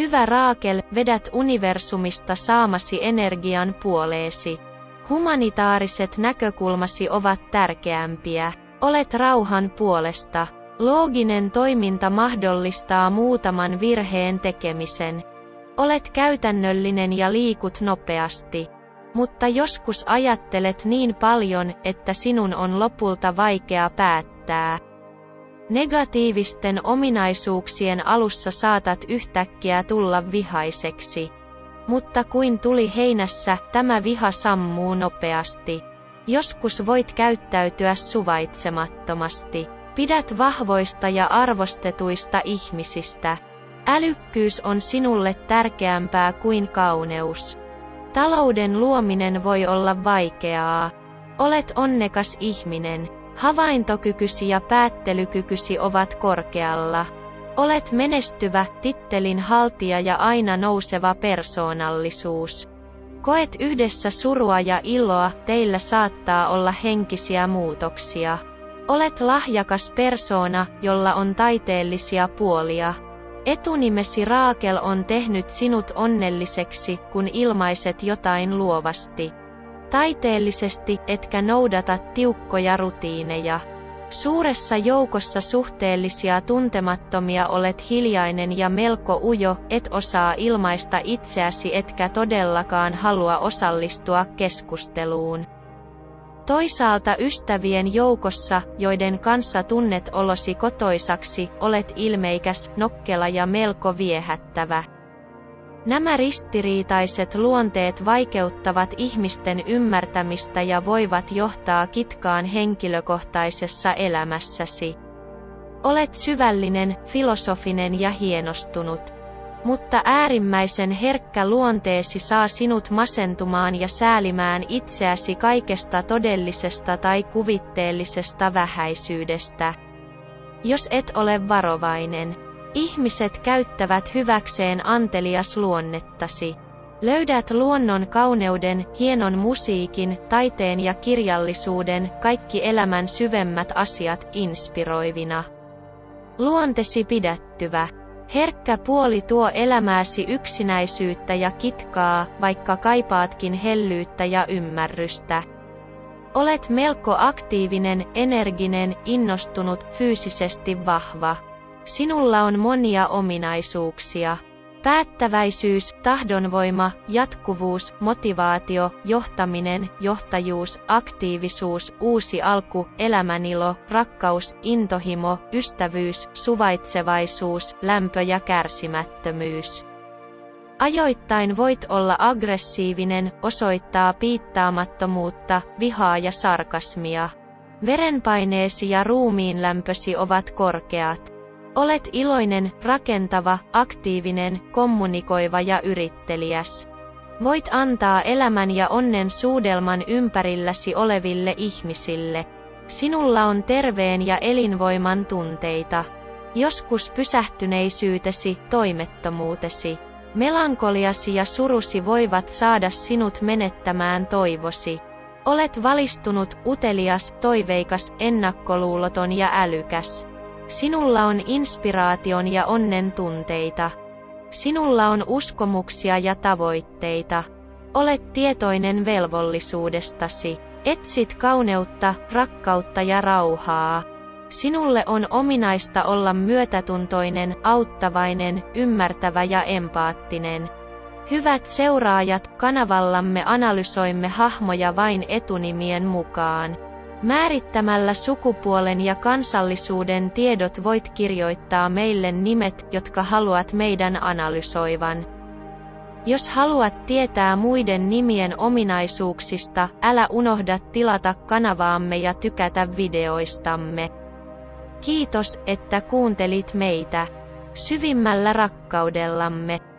Hyvä Raakel, vedät universumista saamasi energian puoleesi. Humanitaariset näkökulmasi ovat tärkeämpiä. Olet rauhan puolesta. Looginen toiminta mahdollistaa muutaman virheen tekemisen. Olet käytännöllinen ja liikut nopeasti. Mutta joskus ajattelet niin paljon, että sinun on lopulta vaikea päättää. Negatiivisten ominaisuuksien alussa saatat yhtäkkiä tulla vihaiseksi. Mutta kuin tuli heinässä, tämä viha sammuu nopeasti. Joskus voit käyttäytyä suvaitsemattomasti. Pidät vahvoista ja arvostetuista ihmisistä. Älykkyys on sinulle tärkeämpää kuin kauneus. Talouden luominen voi olla vaikeaa. Olet onnekas ihminen. Havaintokykysi ja päättelykykysi ovat korkealla. Olet menestyvä, tittelin haltija ja aina nouseva persoonallisuus. Koet yhdessä surua ja iloa, teillä saattaa olla henkisiä muutoksia. Olet lahjakas persoona, jolla on taiteellisia puolia. Etunimesi Raakel on tehnyt sinut onnelliseksi, kun ilmaiset jotain luovasti. Taiteellisesti, etkä noudata tiukkoja rutiineja. Suuressa joukossa suhteellisia tuntemattomia olet hiljainen ja melko ujo, et osaa ilmaista itseäsi etkä todellakaan halua osallistua keskusteluun. Toisaalta ystävien joukossa, joiden kanssa tunnet olosi kotoisaksi, olet ilmeikäs, nokkela ja melko viehättävä. Nämä ristiriitaiset luonteet vaikeuttavat ihmisten ymmärtämistä ja voivat johtaa kitkaan henkilökohtaisessa elämässäsi. Olet syvällinen, filosofinen ja hienostunut. Mutta äärimmäisen herkkä luonteesi saa sinut masentumaan ja säälimään itseäsi kaikesta todellisesta tai kuvitteellisesta vähäisyydestä. Jos et ole varovainen, ihmiset käyttävät hyväkseen antelias luonnettasi. Löydät luonnon kauneuden, hienon musiikin, taiteen ja kirjallisuuden, kaikki elämän syvemmät asiat inspiroivina. Luontesi pidättyvä. Herkkä puoli tuo elämääsi yksinäisyyttä ja kitkaa, vaikka kaipaatkin hellyyttä ja ymmärrystä. Olet melko aktiivinen, energinen, innostunut, fyysisesti vahva. Sinulla on monia ominaisuuksia. Päättäväisyys, tahdonvoima, jatkuvuus, motivaatio, johtaminen, johtajuus, aktiivisuus, uusi alku, elämänilo, rakkaus, intohimo, ystävyys, suvaitsevaisuus, lämpö ja kärsimättömyys. Ajoittain voit olla aggressiivinen, osoittaa piittaamattomuutta, vihaa ja sarkasmia. Verenpaineesi ja ruumiin lämpösi ovat korkeat. Olet iloinen, rakentava, aktiivinen, kommunikoiva ja yritteliäs. Voit antaa elämän ja onnen suudelman ympärilläsi oleville ihmisille. Sinulla on terveen ja elinvoiman tunteita. Joskus pysähtyneisyytesi, toimettomuutesi. Melankoliasi ja surusi voivat saada sinut menettämään toivosi. Olet valistunut, utelias, toiveikas, ennakkoluuloton ja älykäs. Sinulla on inspiraation ja onnen tunteita. Sinulla on uskomuksia ja tavoitteita. Olet tietoinen velvollisuudestasi. Etsit kauneutta, rakkautta ja rauhaa. Sinulle on ominaista olla myötätuntoinen, auttavainen, ymmärtävä ja empaattinen. Hyvät seuraajat, kanavallamme analysoimme hahmoja vain etunimien mukaan. Määrittämällä sukupuolen ja kansallisuuden tiedot voit kirjoittaa meille nimet, jotka haluat meidän analysoivan. Jos haluat tietää muiden nimien ominaisuuksista, älä unohda tilata kanavaamme ja tykätä videoistamme. Kiitos, että kuuntelit meitä. Syvimmällä rakkaudellamme.